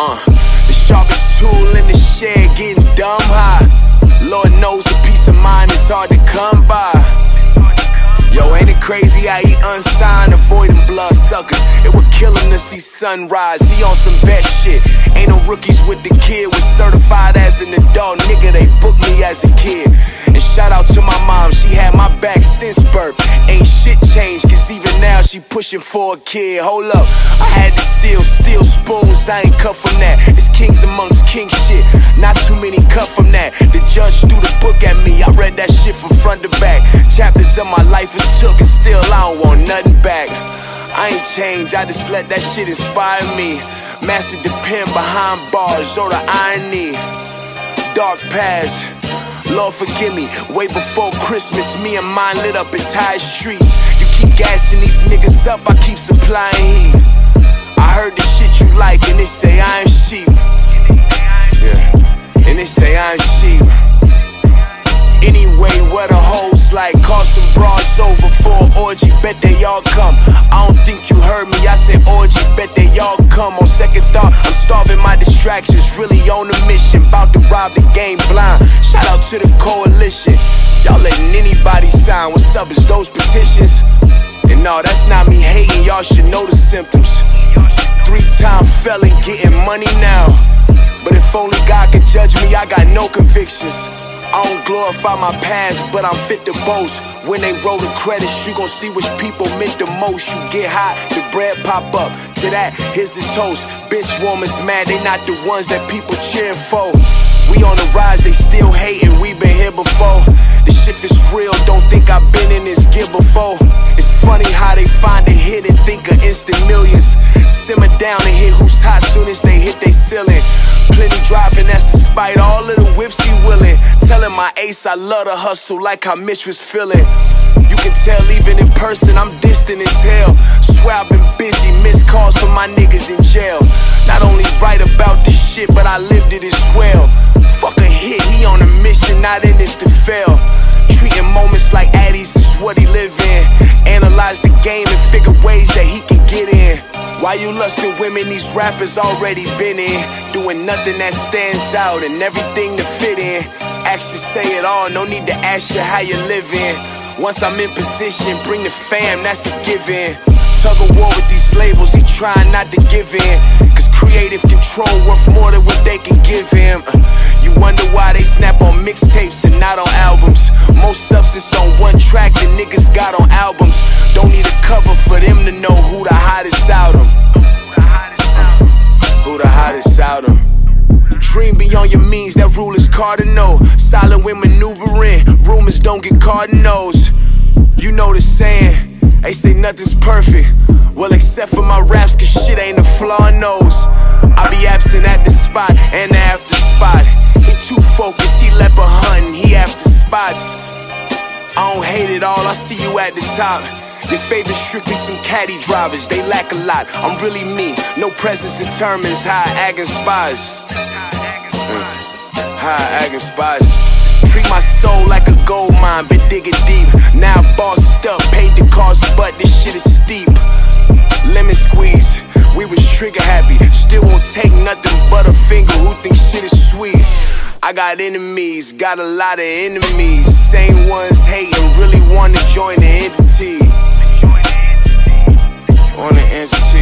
Uh. said, getting dumb high. Lord knows a peace of mind is hard to come by. Yo, ain't it crazy how he unsigned, avoiding blood suckers? It would kill him to see sunrise. He on some vet shit. Ain't no rookies with the kid. Was certified as an adult, nigga. They booked me as a kid. And shout out to my mom, she had my back since birth. Ain't shit changed, cause even now she pushing for a kid. Hold up, I had to steal, steal I ain't cut from that. It's kings amongst king shit. Not too many cut from that. The judge threw the book at me. I read that shit from front to back. Chapters of my life is took, and still I don't want nothing back. I ain't changed, I just let that shit inspire me. Master the pen behind bars or the irony. Dark past, Lord forgive me. Way before Christmas, me and mine lit up entire streets. You keep gassing these niggas up, I keep supplying heat. Heard the shit you like, and they say I am sheep. Yeah, and they say I am sheep. Anyway, what a hoes like Call some bras over for orgy, bet they all come I don't think you heard me, I said orgy, bet they all come On second thought, I'm starving my distractions Really on a mission, about to rob the game blind Shout out to the coalition Y'all letting anybody sign, what's up, is those petitions? And no, that's not me hating, y'all should know the symptoms felon, getting money now But if only God could judge me, I got no convictions I don't glorify my past, but I'm fit to boast. When they roll the credits, you gon' see which people meant the most. You get hot, the bread pop up. To that, here's the toast. Bitch woman's mad, they not the ones that people cheering for. We on the rise, they still hating, we been here before. This shit is real, don't think I've been in this gear before. Funny how they find a hit and think of instant millions. Simmer down and hit who's hot soon as they hit they ceiling. Plenty driving, that's despite all of the whips he willing. Telling my ace I love the hustle like how Mitch was feeling. You can tell even in person I'm distant as hell. Swear I've been busy, missed calls from my niggas in jail. Not only write about this shit, but I lived it as well. Fuck a hit, he on a mission, not in this to fail. Treating moments like Addies what he live in. Analyze the game and figure ways that he can get in. Why you lusting women these rappers already been in? Doing nothing that stands out and everything to fit in. Actions say it all, no need to ask you how you living. Once I'm in position, bring the fam, that's a given. Tug of war with these labels, he trying not to give in. Cause creative control worth more than what they can give him. Uh, you wonder why they snap on mixtapes and not on albums. Hottest out them. Dream beyond your means, that rule is cardinal. Silent when maneuvering, rumors don't get cardinals. You know the saying, they say nothing's perfect. Well, except for my raps, cause shit ain't a flaw in those. I be absent at the spot and the after spot. He too focused, he leper hunting, he after spots. I don't hate it all, I see you at the top. Your favorite strictly some caddy drivers, they lack a lot. I'm really me, no presence determines how I act inspires. Hmm. How I act inspires. Treat my soul like a gold mine, been digging deep. Now I'm bossed up, paid the cost, but this shit is steep. Lemon squeeze, we was trigger happy. Still won't take nothing but a finger who thinks shit is sweet. I got enemies, got a lot of enemies. Same ones hating, really wanna join the on the entity.